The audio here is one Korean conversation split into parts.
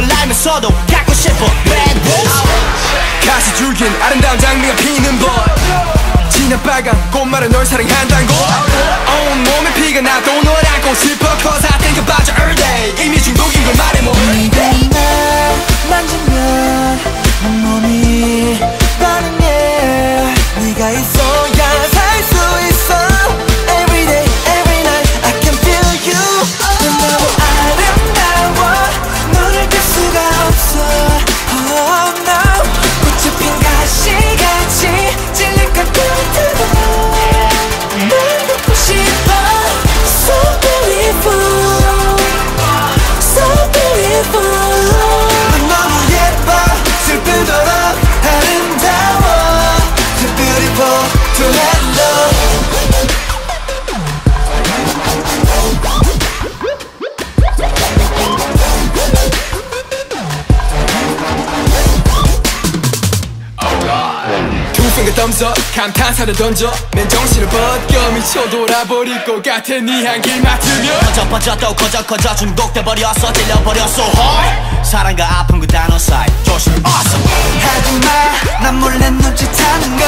친구를 알면서도 갖고 싶어. Bad boys. 가시 줄긴 아름다운 장미가 피는 법. 진한 빨간 꽃말은 널 사랑한다는 걸 온몸에 피가 나도 널 안고 싶어 Cause I think about you all day. 이미 중독인 걸 말해 뭐. 날 만지면 온몸이 반응해 네가 있어 두 finger thumbs up 감탄사를 던져 맨정신을 벗겨 미쳐 돌아버릴 것 같아 네 향길 맡으면 퍼져 퍼져 또 커져 커져 중독돼버렸어 찔려버렸어 헐. 사랑과 아픔 그 단어 사이. 조심해 awesome. 하지마 난 몰래 눈짓하는 거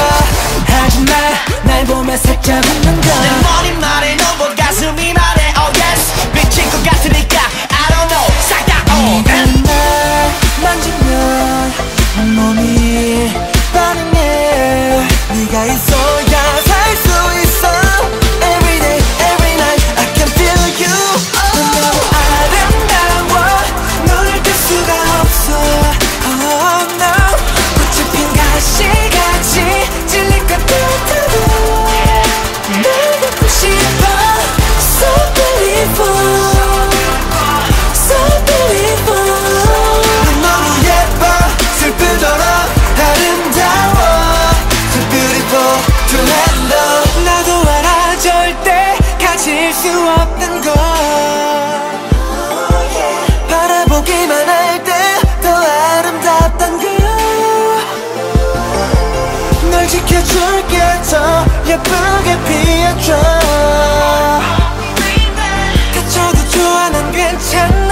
예쁘게 피해줘. 다쳐도 좋아 난 괜찮아